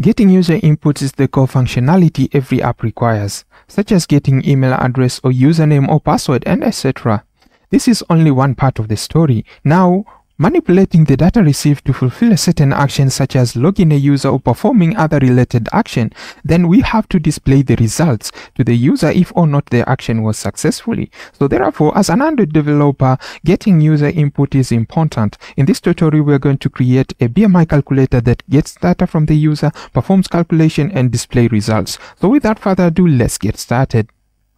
Getting user inputs is the core functionality every app requires, such as getting email address or username or password and etc. This is only one part of the story. Now, Manipulating the data received to fulfill a certain action such as logging a user or performing other related action, then we have to display the results to the user if or not the action was successfully. So therefore, as an Android developer, getting user input is important. In this tutorial, we are going to create a BMI calculator that gets data from the user, performs calculation and display results. So without further ado, let's get started.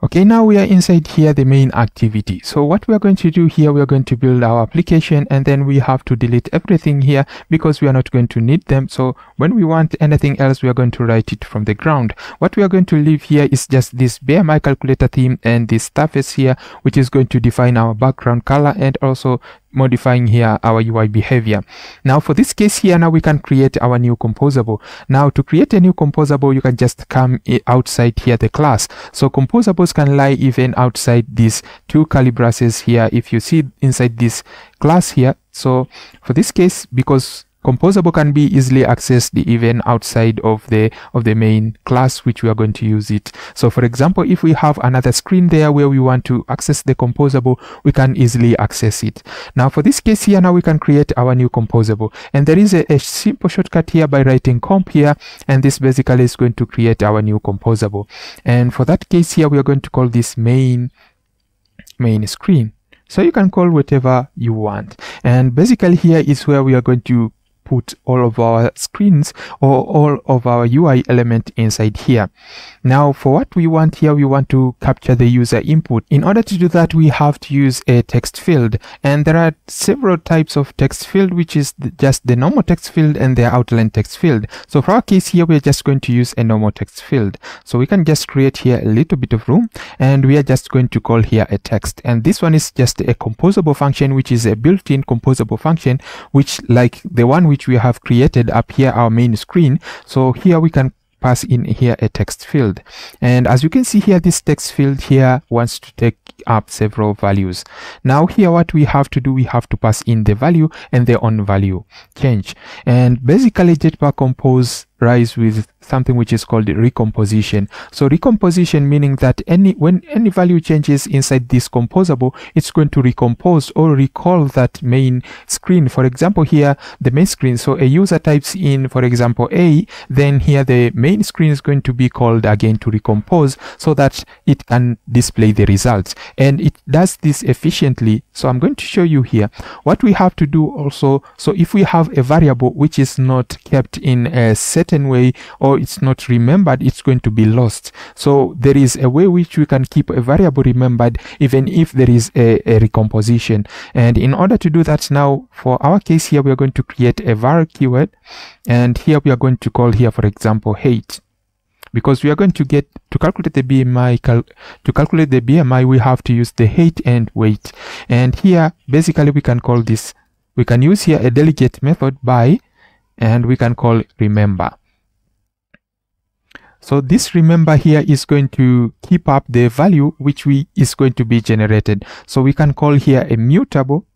Okay, now we are inside here, the main activity. So what we are going to do here, we are going to build our application and then we have to delete everything here because we are not going to need them. So when we want anything else, we are going to write it from the ground. What we are going to leave here is just this BMI calculator theme and this surface here, which is going to define our background color and also modifying here our UI behavior. Now for this case here, now we can create our new composable. Now to create a new composable, you can just come eh, outside here the class. So composables can lie even outside these two curly braces here. If you see inside this class here. So for this case, because composable can be easily accessed even outside of the of the main class which we are going to use it. So for example if we have another screen there where we want to access the composable we can easily access it. Now for this case here now we can create our new composable and there is a, a simple shortcut here by writing comp here and this basically is going to create our new composable and for that case here we are going to call this main main screen. So you can call whatever you want. And basically here is where we are going to put all of our screens or all of our UI element inside here. Now for what we want here, we want to capture the user input. In order to do that, we have to use a text field and there are several types of text field, which is just the normal text field and the outline text field. So for our case here, we're just going to use a normal text field. So we can just create here a little bit of room and we are just going to call here a text. And this one is just a composable function, which is a built-in composable function, which like the one which we have created up here, our main screen. So here we can pass in here a text field. And as you can see here this text field here wants to take up several values. Now here what we have to do we have to pass in the value and the on value change. And basically jetpack compose rise with something which is called recomposition. So recomposition meaning that any when any value changes inside this composable it's going to recompose or recall that main screen. For example here the main screen. So a user types in for example a then here the main screen is going to be called again to recompose so that it can display the results. And it does this efficiently. So i'm going to show you here. What we have to do also so if we have a variable which is not kept in a certain way or it's not remembered it's going to be lost. So there is a way which we can keep a variable remembered even if there is a, a recomposition. And in order to do that now for our case here we are going to create a var keyword. And here we are going to call here for example height because we are going to get to calculate the BMI cal to calculate the BMI we have to use the height and weight and here basically we can call this we can use here a delegate method by and we can call remember so this remember here is going to keep up the value which we is going to be generated. So we can call here a mutable.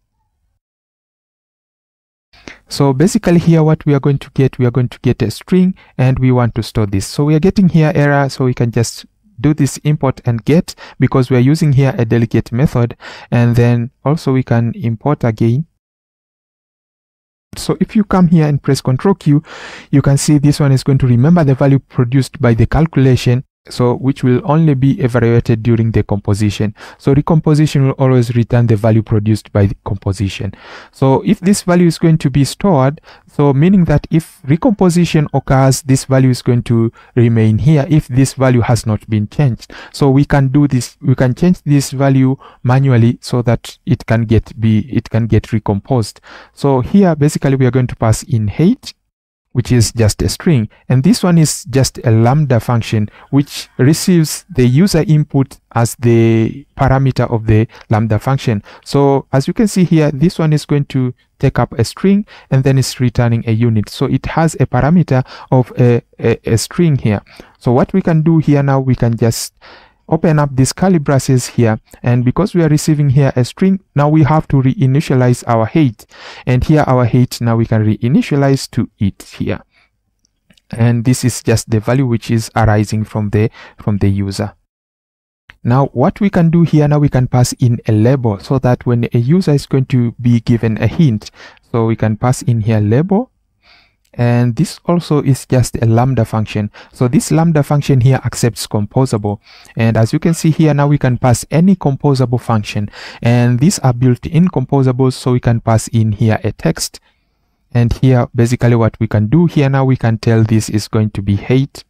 So basically here what we are going to get, we are going to get a string and we want to store this. So we are getting here error so we can just do this import and get because we are using here a delegate method and then also we can import again so if you come here and press Ctrl Q, you can see this one is going to remember the value produced by the calculation so which will only be evaluated during the composition. So recomposition will always return the value produced by the composition. So if this value is going to be stored so meaning that if recomposition occurs this value is going to remain here if this value has not been changed. So we can do this we can change this value manually so that it can get be it can get recomposed. So here basically we are going to pass in height which is just a string. And this one is just a lambda function which receives the user input as the parameter of the lambda function. So as you can see here this one is going to take up a string and then it's returning a unit. So it has a parameter of a, a, a string here. So what we can do here now we can just open up these curly braces here and because we are receiving here a string now we have to reinitialize our height. And here our height now we can reinitialize to it here. And this is just the value which is arising from the from the user. Now what we can do here now we can pass in a label so that when a user is going to be given a hint so we can pass in here label and this also is just a lambda function. So this lambda function here accepts composable. And as you can see here now we can pass any composable function. And these are built in composables so we can pass in here a text. And here basically what we can do here now we can tell this is going to be height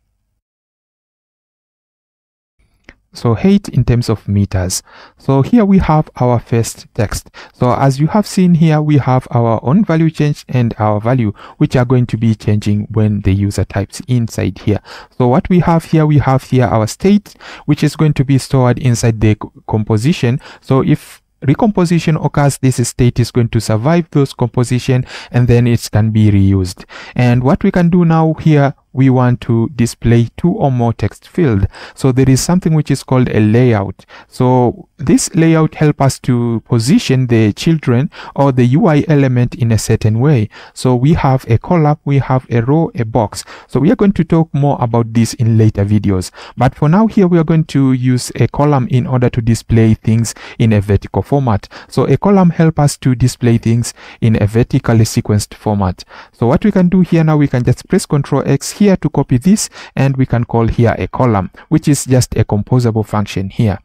so height in terms of meters. So here we have our first text. So as you have seen here we have our on value change and our value which are going to be changing when the user types inside here. So what we have here we have here our state which is going to be stored inside the composition. So if recomposition occurs this state is going to survive those composition and then it can be reused. And what we can do now here we want to display two or more text field. So there is something which is called a layout. So this layout help us to position the children or the UI element in a certain way. So we have a column we have a row a box. So we are going to talk more about this in later videos. But for now here we are going to use a column in order to display things in a vertical format. So a column help us to display things in a vertically sequenced format. So what we can do here now we can just press ctrl x here to copy this and we can call here a column which is just a composable function here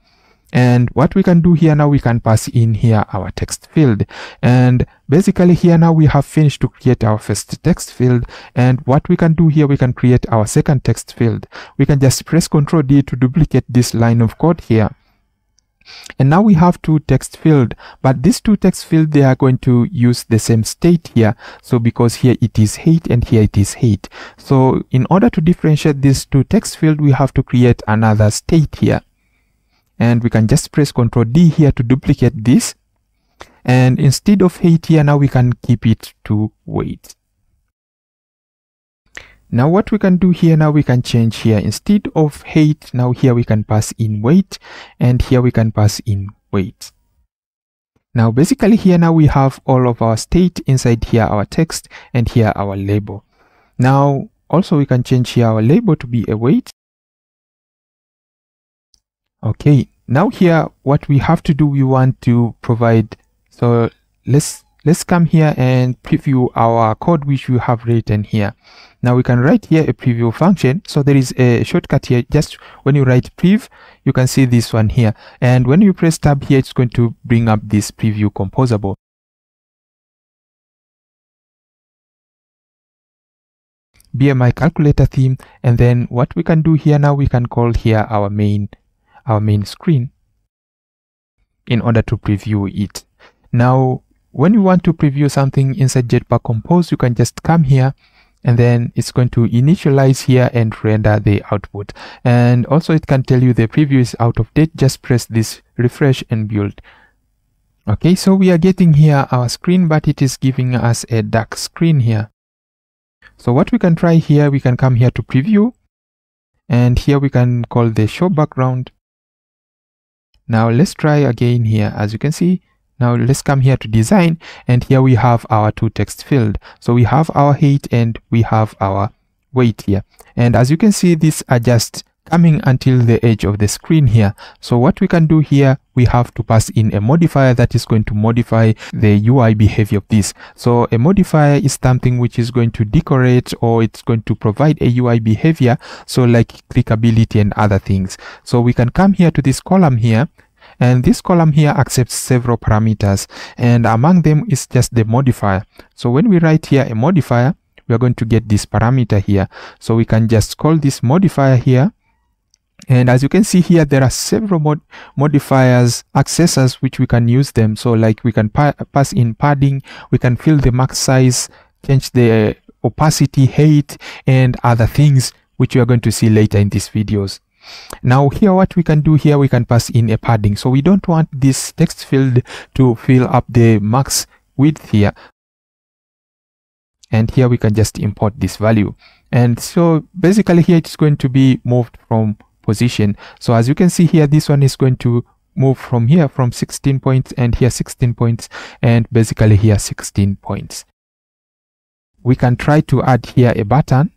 and what we can do here now we can pass in here our text field. And basically here now we have finished to create our first text field. And what we can do here we can create our second text field. We can just press ctrl d to duplicate this line of code here. And now we have two text field. But these two text field they are going to use the same state here. So because here it is hate and here it is hate. so in order to differentiate these two text field we have to create another state here and we can just press ctrl d here to duplicate this. And instead of height here now we can keep it to weight now what we can do here now we can change here. Instead of height now here we can pass in weight and here we can pass in weight now basically here now we have all of our state inside here our text and here our label. Now also we can change here our label to be a weight okay now here what we have to do we want to provide so let's let's come here and preview our code which we have written here. Now we can write here a preview function. So there is a shortcut here. Just when you write prev you can see this one here. And when you press tab here it's going to bring up this preview composable. BMI calculator theme. And then what we can do here now we can call here our main our main screen in order to preview it now when you want to preview something inside Jetpack Compose, you can just come here and then it's going to initialize here and render the output. And also it can tell you the preview is out of date. Just press this refresh and build. Okay, so we are getting here our screen, but it is giving us a dark screen here. So what we can try here, we can come here to preview and here we can call the show background. Now let's try again here. As you can see, now let's come here to design and here we have our two text field. So we have our height and we have our weight here. And as you can see, these are just coming until the edge of the screen here. So what we can do here, we have to pass in a modifier that is going to modify the UI behavior of this. So a modifier is something which is going to decorate or it's going to provide a UI behavior. So like clickability and other things. So we can come here to this column here and this column here accepts several parameters and among them is just the modifier so when we write here a modifier we are going to get this parameter here so we can just call this modifier here and as you can see here there are several mod modifiers accessors which we can use them. So like we can pa pass in padding we can fill the max size change the opacity height and other things which we are going to see later in these videos. Now here what we can do here we can pass in a padding. So we don't want this text field to fill up the max width here. And here we can just import this value. And so basically here it's going to be moved from position. So as you can see here this one is going to move from here from 16 points and here 16 points and basically here 16 points. We can try to add here a button.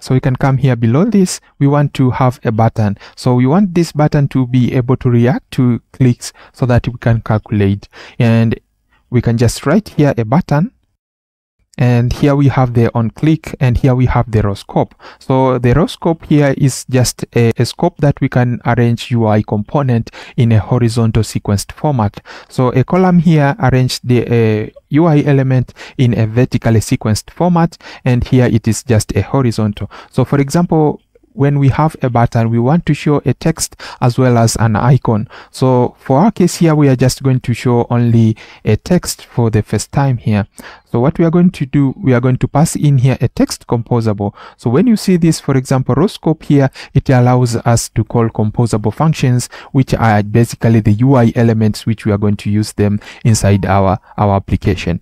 So we can come here below this. We want to have a button. So we want this button to be able to react to clicks so that we can calculate. And we can just write here a button and here we have the on click and here we have the row scope. So the row scope here is just a, a, scope that we can arrange ui component in a horizontal sequenced format. So a column here arrange the uh, ui element in a vertically sequenced format and here it is just a horizontal. So for example when we have a button we want to show a text as well as an icon. So for our case here we are just going to show only a text for the first time here. So what we are going to do we are going to pass in here a text composable. So when you see this for example row scope here it allows us to call composable functions which are basically the ui elements which we are going to use them inside our our application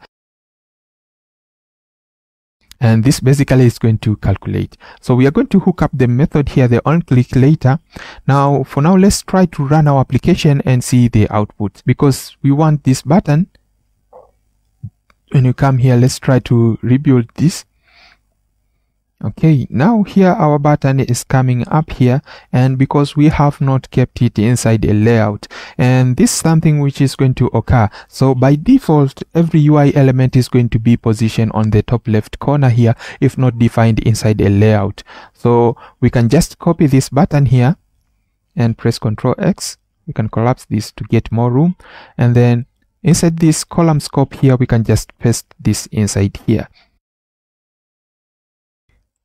and this basically is going to calculate. So we are going to hook up the method here the on click later. Now for now let's try to run our application and see the output because we want this button. When you come here let's try to rebuild this okay now here our button is coming up here and because we have not kept it inside a layout and this is something which is going to occur. So by default every ui element is going to be positioned on the top left corner here if not defined inside a layout. So we can just copy this button here and press ctrl x. We can collapse this to get more room. And then inside this column scope here we can just paste this inside here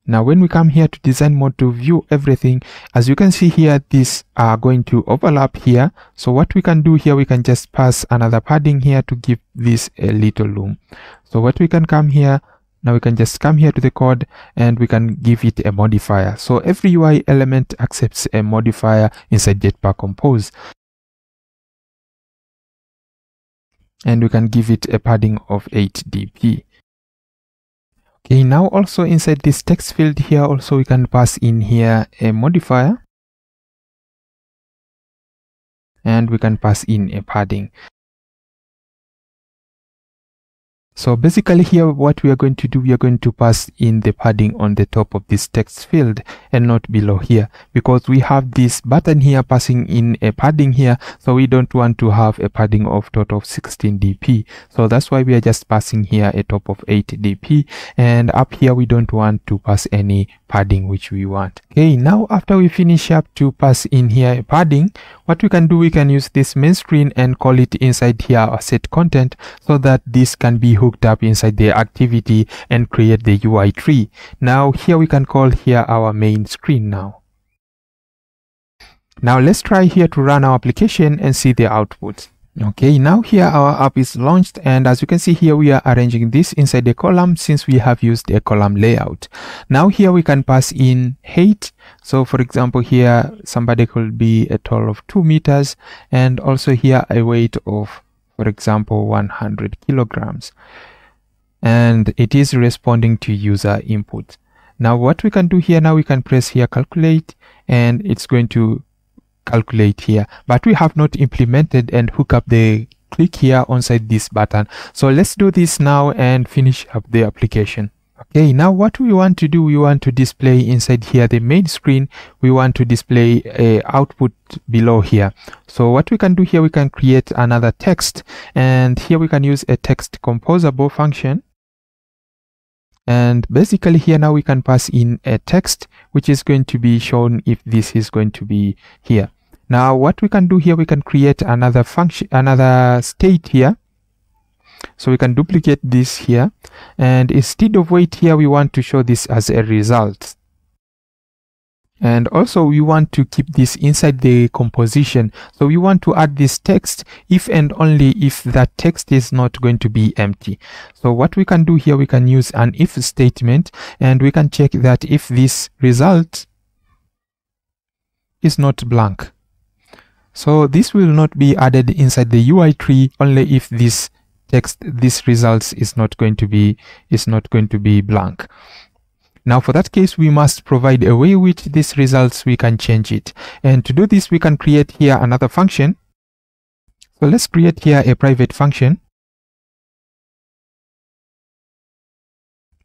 now when we come here to design mode to view everything as you can see here these are going to overlap here. So what we can do here we can just pass another padding here to give this a little room. So what we can come here now we can just come here to the code and we can give it a modifier. So every ui element accepts a modifier inside jetpack compose. And we can give it a padding of 8 dp okay now also inside this text field here also we can pass in here a modifier. And we can pass in a padding So basically here what we are going to do, we are going to pass in the padding on the top of this text field and not below here because we have this button here passing in a padding here. So we don't want to have a padding of total of 16 dp. So that's why we are just passing here a top of 8 dp and up here we don't want to pass any padding which we want. Okay, now after we finish up to pass in here a padding, what we can do, we can use this main screen and call it inside here or set content so that this can be hooked up inside the activity and create the UI tree. Now here we can call here our main screen now. Now let's try here to run our application and see the output. Okay, now here our app is launched and as you can see here we are arranging this inside the column since we have used a column layout. Now here we can pass in height. So for example here somebody could be a tall of 2 meters and also here a weight of for example 100 kilograms. And it is responding to user input. Now what we can do here now we can press here calculate and it's going to calculate here. But we have not implemented and hook up the click here on inside this button. So let's do this now and finish up the application okay now what we want to do we want to display inside here the main screen. We want to display a output below here. So what we can do here we can create another text. And here we can use a text composable function. And basically here now we can pass in a text which is going to be shown if this is going to be here. Now what we can do here, we can create another function, another state here. So we can duplicate this here. And instead of weight here, we want to show this as a result. And also we want to keep this inside the composition. So we want to add this text if and only if that text is not going to be empty. So what we can do here, we can use an if statement and we can check that if this result is not blank. So this will not be added inside the UI tree only if this text, this results is not going to be, is not going to be blank. Now for that case, we must provide a way which this results, we can change it. And to do this, we can create here another function. So let's create here a private function.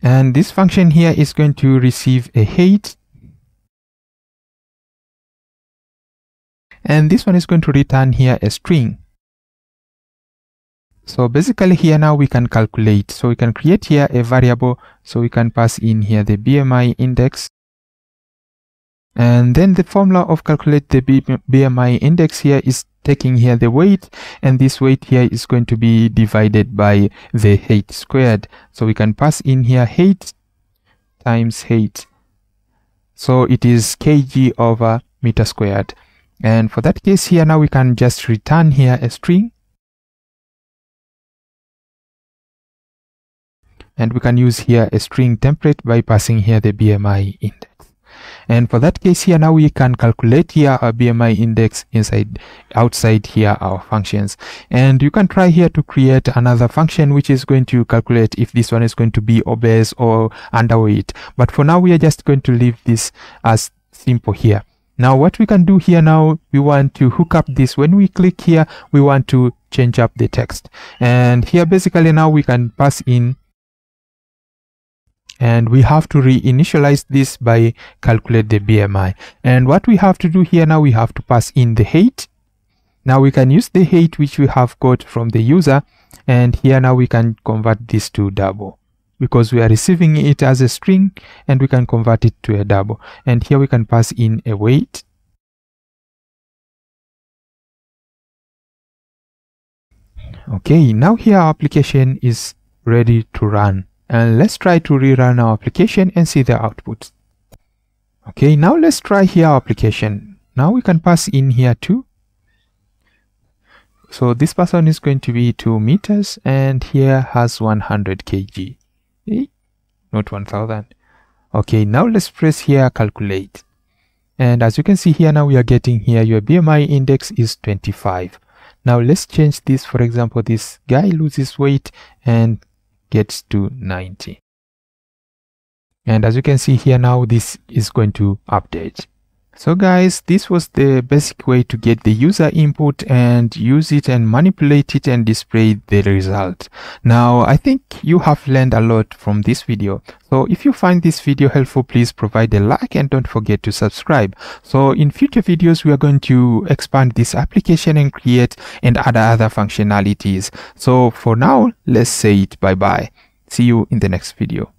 and this function here is going to receive a height and this one is going to return here a string so basically here now we can calculate. So we can create here a variable. So we can pass in here the bmi index. And then the formula of calculate the bmi index here is taking here the weight. And this weight here is going to be divided by the height squared. So we can pass in here height times height. So it is kg over meter squared. And for that case here now we can just return here a string and we can use here a string template by passing here the BMI index. And for that case here, now we can calculate here our BMI index inside, outside here our functions. And you can try here to create another function which is going to calculate if this one is going to be obese or underweight. But for now, we are just going to leave this as simple here. Now what we can do here now, we want to hook up this. When we click here, we want to change up the text. And here basically now we can pass in and we have to reinitialize this by calculate the BMI and what we have to do here now we have to pass in the height. Now we can use the height which we have got from the user. And here now we can convert this to double because we are receiving it as a string and we can convert it to a double. And here we can pass in a weight. Okay now here our application is ready to run and let's try to rerun our application and see the output. Okay now let's try here our application. Now we can pass in here too. So this person is going to be 2 meters and here has 100 kg. Eh, not 1000 okay now let's press here calculate. And as you can see here now we are getting here your bmi index is 25 now let's change this. For example this guy loses weight and gets to 90 and as you can see here now this is going to update so guys, this was the basic way to get the user input and use it and manipulate it and display the result. Now, I think you have learned a lot from this video. So if you find this video helpful, please provide a like and don't forget to subscribe. So in future videos, we are going to expand this application and create and add other functionalities. So for now, let's say it bye-bye. See you in the next video.